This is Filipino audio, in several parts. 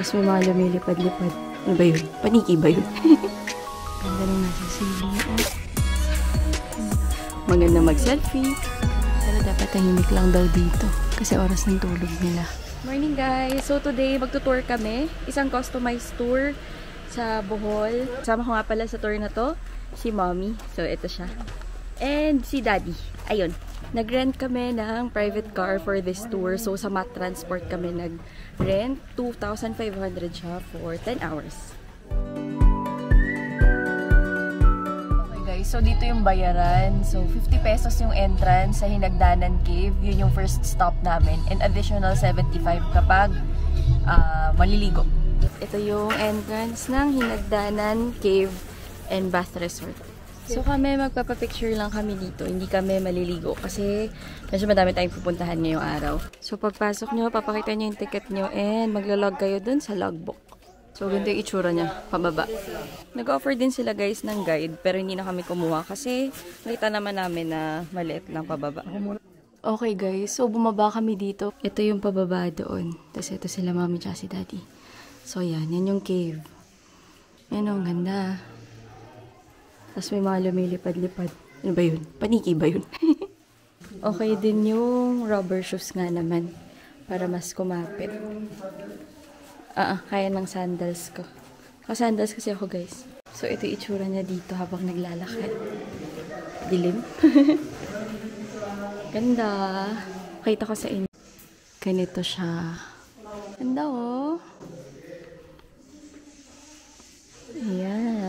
Tapos may mga lumilipad-lipad. Ano ba yun? Paniki ba yun? Ganda nung nasa ceiling. Oh. Maganda mag-selfie. Pero dapat tahimik lang daw dito. Kasi oras ng tulog nila. Morning guys! So today, magtutour kami. Isang customized tour sa Bohol. Kasama ko nga pala sa tour na to, si Mommy. So ito siya. And si Daddy. Ayun. Nag-rent kami ng private car for this tour. So, sa Mat Transport kami nag-rent. 2,500 siya for 10 hours. Okay guys, so dito yung bayaran. So, 50 pesos yung entrance sa Hinagdanan Cave. Yun yung first stop namin. And additional 75 kapag uh, maliligo. Ito yung entrance ng Hinagdanan Cave and Bath Resort. So kami magpapapicture lang kami dito. Hindi kami maliligo kasi medyo madami tayong pupuntahan ngayong araw. So pagpasok nyo, papakita nyo yung ticket nyo and maglalog kayo dun sa logbook. So ganito yung itsura niya, pababa. Nag-offer din sila guys ng guide pero hindi na kami kumuha kasi nakita naman namin na maliit lang pababa. Okay guys, so bumaba kami dito. Ito yung pababa doon. Tapos ito sila mami at si daddy. So yan, yan yung cave. Yan ang ganda. Tapos may mga lumilipad-lipad. Ano ba yun? Paniki ba yun? okay din yung rubber shoes nga naman. Para mas kumapit. Ah, uh, kaya ng sandals ko. Ka-sandals kasi ako guys. So ito yung itsura niya dito habang naglalakad. Dilim. Ganda. Kita ko sa inyo. Ganito siya. Ganda oh. Ayan.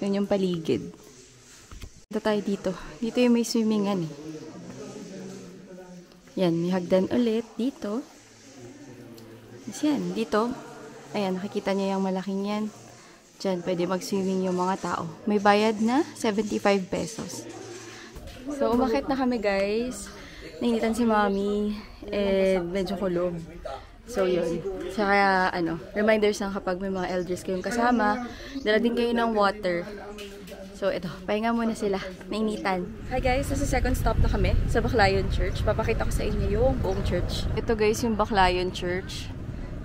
Yun yung paligid. Ito tayo dito. Dito yung may swimmingan eh. Yan, may hagdan ulit dito. Yes, yan, dito. Ayan, nakikita niyo yung malaking yan. Diyan, pwede mag-swimming yung mga tao. May bayad na 75 pesos. So, umakit na kami guys. Nainitan si mommy. And medyo kulog. So, yun. So, kaya, ano, reminders lang kapag may mga elders kayong kasama, dala din kayo ng water. So, ito, pahinga muna sila. Nainitan. Hi guys, nasa second stop na kami sa Baclayon Church. Papakita ko sa inyo yung buong church. Ito guys, yung Baclayon Church.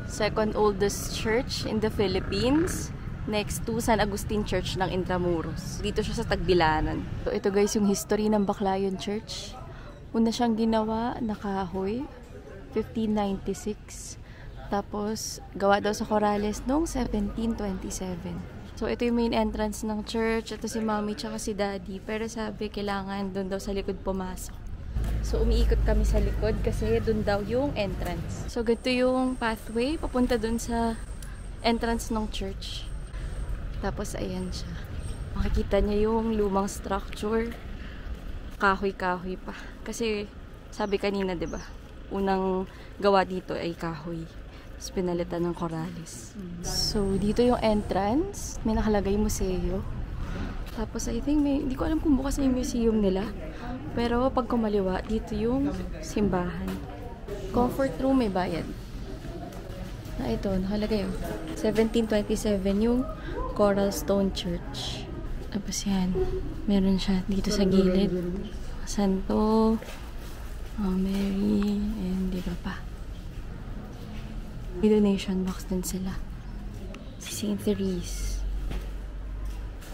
Second oldest church in the Philippines. Next to San Agustin Church ng Intramuros. Dito siya sa Tagbilaran. So, ito guys, yung history ng Baclayon Church. Una siyang ginawa na kahoy 1596. Tapos, gawa daw sa Corrales noong 1727. So, ito yung main entrance ng church. Ito si mommy tsaka si daddy. Pero sabi, kailangan doon daw sa likod pumasok. So, umiikot kami sa likod kasi doon daw yung entrance. So, ganito yung pathway papunta doon sa entrance ng church. Tapos, ayan siya. Makikita niya yung lumang structure. Kahoy-kahoy pa. Kasi, sabi kanina, ba? Unang gawa dito ay kahoy. Tapos pinalitan ng corales. So, dito yung entrance. May nakalagay museo. Tapos, I think may, hindi ko alam kung bukas na yung museum nila. Pero, pag kumaliwa, dito yung simbahan. Comfort room may bayad. Na ito, nakalagay oh. 1727 yung Coral Stone Church. Tapos yan, meron siya dito sa gilid. Santo, oh, Mary, and di ba. May donation box din sila. Si St. Therese.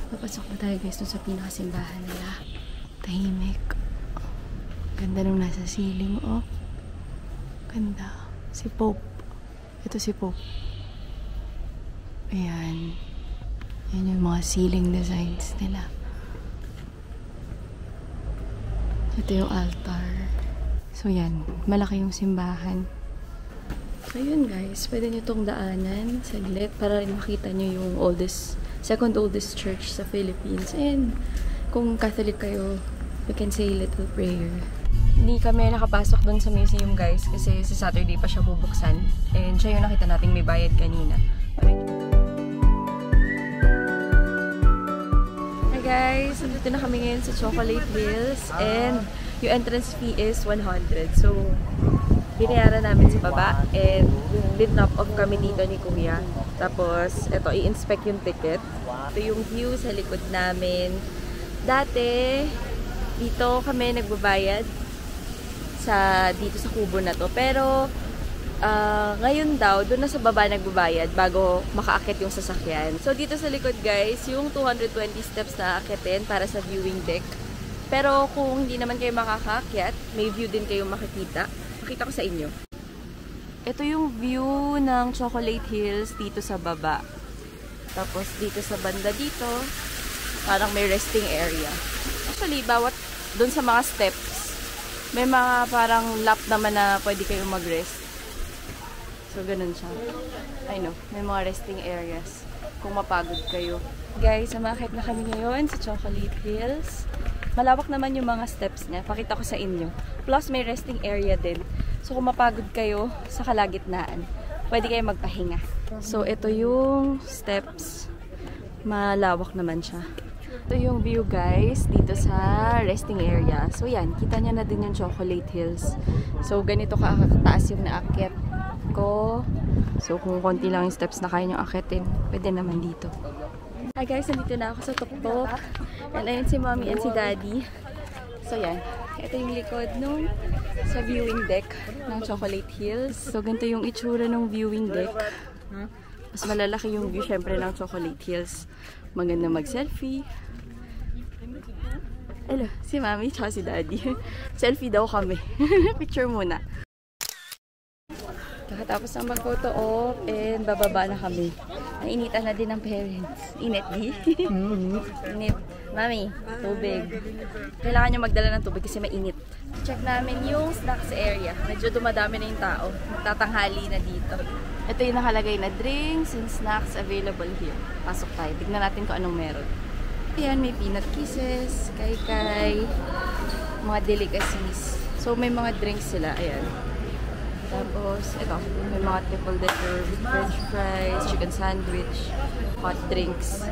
Papasok na tayo guys sa pinakasimbahan nila. Tahimik. Ganda nung nasa ceiling, oh. Ganda. Si Pope. Ito si Pope. Ayan. Yan yung mga ceiling designs nila. Ito yung altar. So yan, malaki yung simbahan. So yun guys, pwede nyo itong daanan saglit para rin makita nyo yung oldest, second oldest church sa Philippines. And kung Catholic kayo, you can say little prayer. Hindi kami nakapasok dun sa museum guys kasi sa Saturday pa siya bubuksan. And siya yung nakita nating may bayad kanina. Hi guys! Nandito na kami ngayon sa Chocolate Hills and yung entrance fee is 100. So, binayaran namin sa baba and din-top off kami dito ni Kuya. Tapos, ito, i-inspect yung ticket. Ito yung view sa likod namin. Dati, dito kami nagbabayad sa dito sa kubo na to. Pero, ah, ngayon daw, doon na sa baba nagbabayad bago makaakit yung sasakyan. So, dito sa likod guys, yung 220 steps na akitin para sa viewing deck. Pero kung hindi naman kayo makakaakyat, may view din kayo makikita. Makita ko sa inyo. Ito yung view ng Chocolate Hills dito sa baba. Tapos dito sa banda dito, parang may resting area. Actually, bawat doon sa mga steps, may mga parang lap naman na pwede kayong mag-rest. So, ganun siya. I know, may mga resting areas kung mapagod kayo. Guys, umakit na kami ngayon sa Chocolate Hills. Malawak naman yung mga steps niya. Pakita ko sa inyo. Plus, may resting area din. So, kung mapagod kayo sa kalagitnaan, pwede kayo magpahinga. So, ito yung steps. Malawak naman siya. Ito yung view guys dito sa resting area. So yan, kita niya na din yung Chocolate Hills. So ganito kakataas yung naakyat ko. So kung konti lang yung steps na kaya nyo akyatin, pwede naman dito. Hi guys, nandito na ako sa tuktok. And ayun si mommy and si daddy. So yan, ito yung likod nung sa viewing deck ng Chocolate Hills. So ganito yung itsura ng viewing deck. Mas malalaki yung view syempre ng Chocolate Hills. Maganda mag-selfie. Hello, si mami tsaka si daddy. Selfie daw kami. Picture muna. Kakatapos ng mag-photo op and bababa na kami. Nainitan na din ng parents. Init, di? Init. Mami, tubig. Kailangan nyo magdala ng tubig kasi mainit. Check namin yung snacks area. Medyo dumadami na yung tao. Magtatanghali na dito. Ito yung nakalagay na drinks and snacks available here. Pasok tayo. Tignan natin kung anong meron. Ayan, may peanut kisses, kay-kay, mga delicacies. So, may mga drinks sila. Ayan. Tapos, ito, may mga triple decker with french fries, chicken sandwich, hot drinks.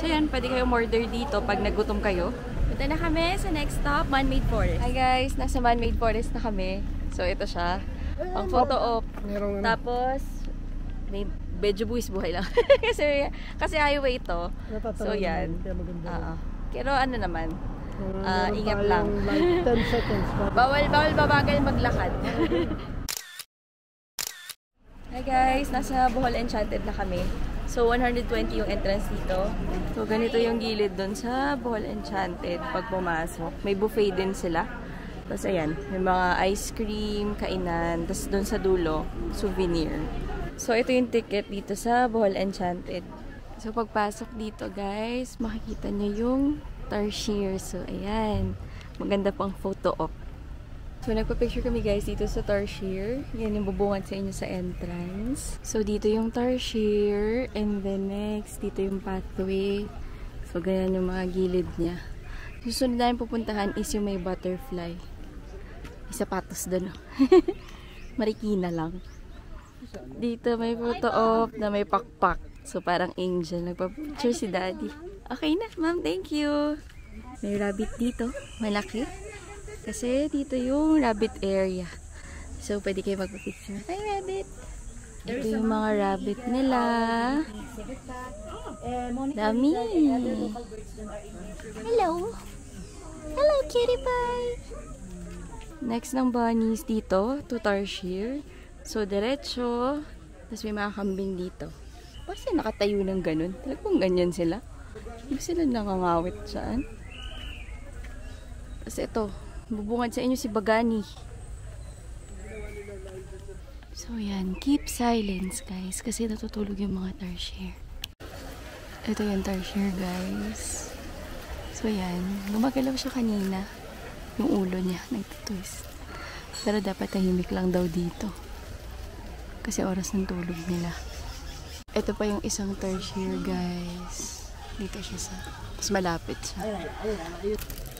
So, yan, pwede kayong order dito pag nagutom kayo. Punta na kami sa next stop, Man-Made Forest. Hi guys, nasa Man-Made Forest na kami. So, ito siya. Ang photo op. Ano, Tapos, may medyo buwis buhay lang. kasi, kasi highway to. So, yan. Oo. Pero ano naman, Uh, ingat lang. Like 10 seconds. bago- Bawal, bawal babagal maglakad. Guys, nasa Bohol Enchanted na kami. So, 120 yung entrance dito. So, ganito yung gilid doon sa Bohol Enchanted pag pumasok. May buffet din sila. Tapos, ayan, may mga ice cream, kainan. Tapos, doon sa dulo, souvenir. So, ito yung ticket dito sa Bohol Enchanted. So, pagpasok dito, guys, makikita nyo yung tarsier. So, ayan. Maganda pang photo op. So, nagpa-picture kami guys dito sa Tarsier. Yan yung bubungan sa inyo sa entrance. So, dito yung Tarsier. And then next, dito yung pathway. So, ganyan yung mga gilid niya. Susunod namin pupuntahan is yung may butterfly. May sapatos doon. oh. Marikina lang. Dito may photo op na may pakpak. So, parang angel. Nagpa-picture si daddy. Okay na, ma'am. Thank you. May rabbit dito. Malaki. Kasi dito yung rabbit area. So, pwede kayo magpa-picture. Hi, rabbit! Ito yung mga rabbit nila. Dami! Hello! Hello, kitty pie! Next ng bunnies dito, to Tarsier. So, diretso. Tapos may mga kambing dito. Bakit sila nakatayo ng ganun? Talagang ganyan sila. Hindi sila nakangawit saan. Tapos ito, bubungad sa inyo si Bagani. So yan, keep silence guys kasi natutulog yung mga tarsier. Ito yung tarsier guys. So yan, gumagalaw siya kanina. Yung ulo niya, nagtitwist. Pero dapat tahimik lang daw dito. Kasi oras ng tulog nila. Ito pa yung isang tarsier guys. Dito siya sa... Mas malapit siya.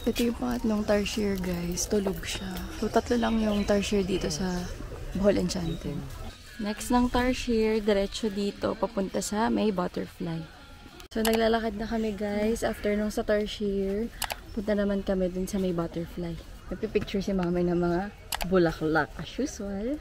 Ito yung pangatlong tarsier guys. Tulog siya. So tatlo lang yung tarsier dito sa Bohol Enchanted. Next ng tarsier, diretso dito, papunta sa may butterfly. So naglalakad na kami guys. After nung sa tarsier, punta naman kami dun sa may butterfly. Nagpipicture si mama ng mga bulaklak as usual.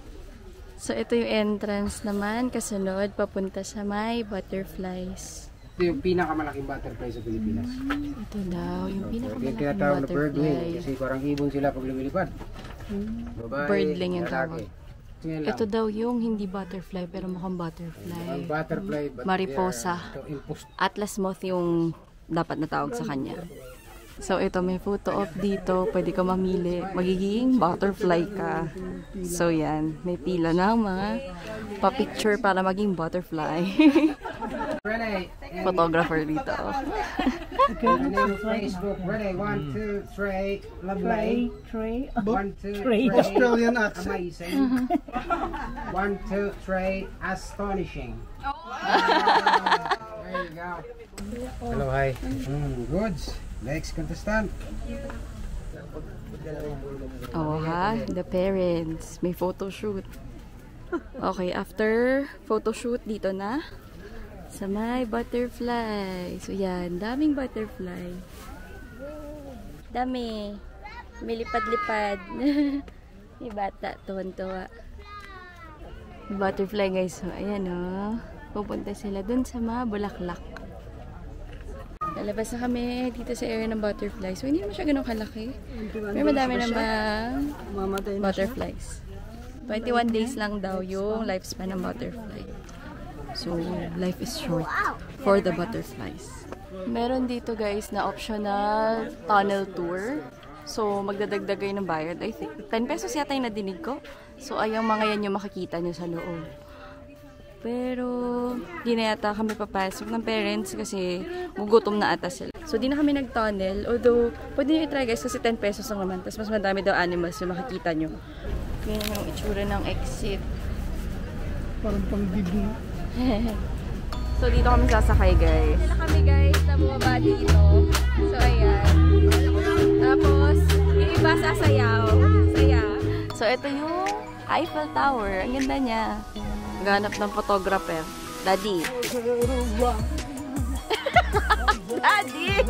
so ito yung entrance naman, kasunod, papunta sa may butterflies. Ito yung pinakamalaking butterfly sa Pilipinas. Ito daw, yung pinakamalaking tinatawag na birdwing butterfly. kasi parang ibon sila pag lumilipad. Babae, Birdling yung lang. Ito daw yung hindi butterfly pero mukhang Ang butterfly. butterfly, but Mariposa. Atlas moth yung dapat na tawag sa kanya. So ito may photo op dito, pwede ka mamili. Magiging butterfly ka. So yan, may pila ng mga pa-picture para maging butterfly. Photographer dito. and then Facebook. Ready? One, two, three. Lovely. Tray. One, two, Three. three. Australian accent. Amazing. One, two, three. Astonishing. there you go. Hello, hi. Mm, goods. Next contestant. Oh ha, the parents. May photo shoot. Okay, after photo shoot dito na sa may butterfly. So yan, daming butterfly. Dami. May lipad-lipad. May bata, tuwan-tuwa. Butterfly guys. So, ayan o. Pupunta sila dun sa mga bulaklak. Lalabas na kami dito sa area ng butterfly. So, hindi naman siya ganun kalaki. Pero madami namang butterflies. 21 days lang daw yung lifespan ng butterfly. So, life is short for the butterflies. Meron dito guys na optional tunnel tour. So, magdadagdag kayo ng bayad. I think 10 pesos yata yung nadinig ko. So, ayang mga yan yung makikita nyo sa loob. Pero, di na yata kami papasok ng parents kasi gugutom na ata sila. So, di na kami nag-tunnel. Although, pwede nyo i-try guys kasi 10 pesos lang naman. Tapos, mas madami daw animals yung makikita nyo. Yan yung itsura ng exit. Parang pangbibing. so, dito kami sasakay, guys. Dito kami, guys, na bumaba dito. So, ayan. Tapos, yung iba sasayaw. Saya. So, ito yung Eiffel Tower. Ang ganda niya. Ganap ng photographer. Daddy. Daddy!